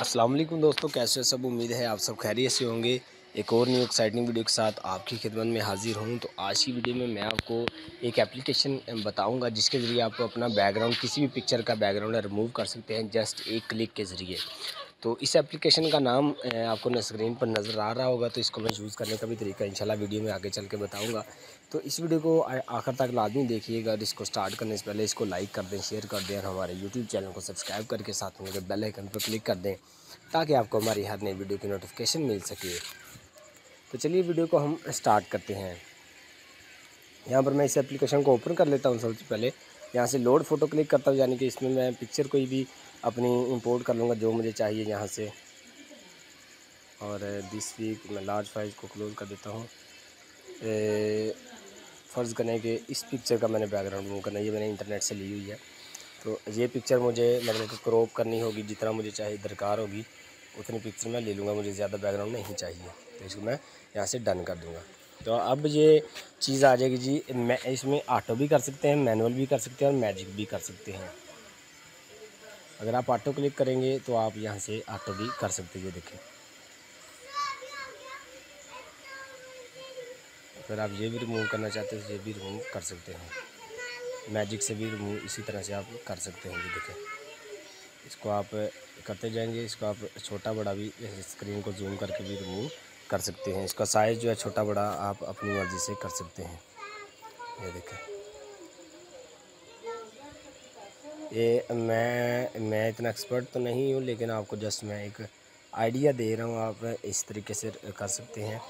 अस्सलाम वालेकुम दोस्तों, कैसे सब? उम्मीद है आप सब खैरियत से होंगे। एक और न्यू एक्साइटिंग वीडियो के साथ आपकी खिदमत में हाजिर हूँ। तो आज की वीडियो में मैं आपको एक एप्लीकेशन बताऊँगा, जिसके ज़रिए आप अपना बैकग्राउंड किसी भी पिक्चर का बैकग्राउंड रिमूव कर सकते हैं जस्ट एक क्लिक के ज़रिए। तो इस एप्लीकेशन का नाम आपको ना स्क्रीन पर नज़र आ रहा होगा तो इसको मैं यूज़ करने का भी तरीका इंशाल्लाह वीडियो में आगे चल के बताऊँगा। तो इस वीडियो को आखिर तक लाजमी देखिएगा और इसको स्टार्ट करने से पहले इसको लाइक कर दें शेयर कर दें और हमारे यूट्यूब चैनल को सब्सक्राइब करके साथ में बेल आइकन पर क्लिक कर दें, ताकि आपको हमारी हर नई वीडियो की नोटिफिकेशन मिल सके। तो चलिए वीडियो को हम स्टार्ट करते हैं। यहाँ पर मैं इस एप्लीकेशन को ओपन कर लेता हूँ सबसे पहले। यहाँ से लोड फ़ोटो क्लिक करता हूँ, यानी कि इसमें मैं पिक्चर कोई भी अपनी इंपोर्ट कर लूँगा, जो मुझे चाहिए यहाँ से। और दिस वीक मैं लार्ज फ़ाइल को क्लोज कर देता हूँ। फ़र्ज़ करें कि इस पिक्चर का मैंने बैकग्राउंड मूव करना ये मैंने इंटरनेट से ली हुई है। तो ये पिक्चर मुझे मतलब कि क्रॉप करनी होगी, जितना मुझे चाहिए, दरकार होगी, उतनी पिक्चर मैं ले लूँगा, मुझे ज़्यादा बैकग्राउंड नहीं चाहिए। तो इसको मैं यहाँ से डन कर दूँगा। तो अब ये चीज़ आ जाएगी जी मैं इसमें ऑटो भी कर सकते हैं मैनुअल भी कर सकते हैं और मैजिक भी कर सकते हैं। अगर आप ऑटो क्लिक करेंगे तो आप यहाँ से ऑटो भी कर सकते हैं देखें। अगर आप ये भी रिमूव करना चाहते हैं तो ये भी रिमूव कर सकते हैं। मैजिक से भी रिमूव इसी तरह से आप कर सकते हैं, ये देखें। इसको आप करते जाएँगे, इसको आप छोटा बड़ा भी स्क्रीन को जूम करके भी रिमूव कर सकते हैं। इसका साइज़ जो है छोटा बड़ा आप अपनी मर्ज़ी से कर सकते हैं। ये देखें। ये मैं मैं इतना एक्सपर्ट तो नहीं हूँ, लेकिन आपको जस्ट मैं एक आइडिया दे रहा हूँ, आप इस तरीके से कर सकते हैं।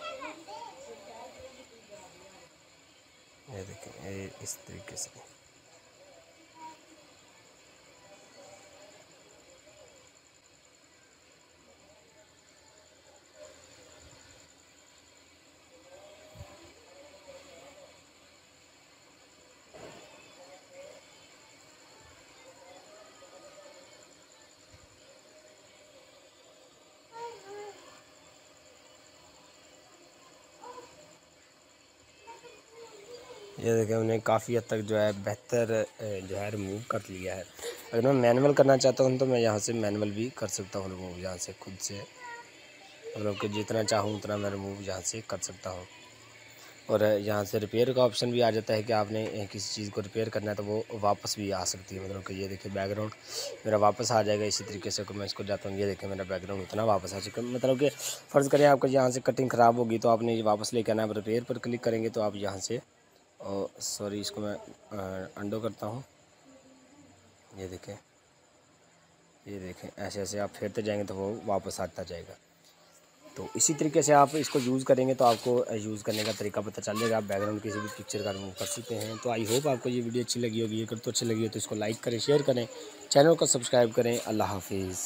ये देखें, ये इस तरीके से। ये देखें उन्हें काफ़ी हद तक जो है बेहतर जो है रिमूव कर लिया है। अगर मैं मैनुअल करना चाहता हूँ तो मैं यहाँ से मैनुअल भी कर सकता हूँ रिमूव यहाँ से खुद से। मतलब कि जितना चाहूँ, उतना मैं रिमूव यहाँ से कर सकता हूँ। और यहाँ से रिपेयर का ऑप्शन भी आ जाता है कि आपने किसी चीज़ को रिपेयर करना है तो वो वापस भी आ सकती है। मतलब कि ये देखिए बैकग्राउंड मेरा वापस आ जाएगा इसी तरीके से, मैं इसको जाता हूँ। ये देखें मेरा बैकग्राउंड इतना वापस आ चुका मतलब कि फ़र्ज़ करें आपका यहाँ से कटिंग ख़राब होगी तो आपने ये वापस लेकर आना है। रिपेयर पर क्लिक करेंगे तो आप यहाँ से और सॉरी, इसको मैं अंडो करता हूँ। ये देखें ये देखें, ऐसे ऐसे आप फेरते जाएँगे तो वो वापस आता जाएगा। तो इसी तरीके से आप इसको यूज़ करेंगे तो आपको यूज़ करने का तरीका पता चल जाएगा। आप बैकग्राउंड किसी भी पिक्चर का रिमूव कर सकते हैं। तो आई होप आपको ये वीडियो अच्छी लगी होगी। अगर तो अच्छी लगी हो तो इसको लाइक करें शेयर करें। चैनल को सब्सक्राइब करें। अल्लाह हाफिज़।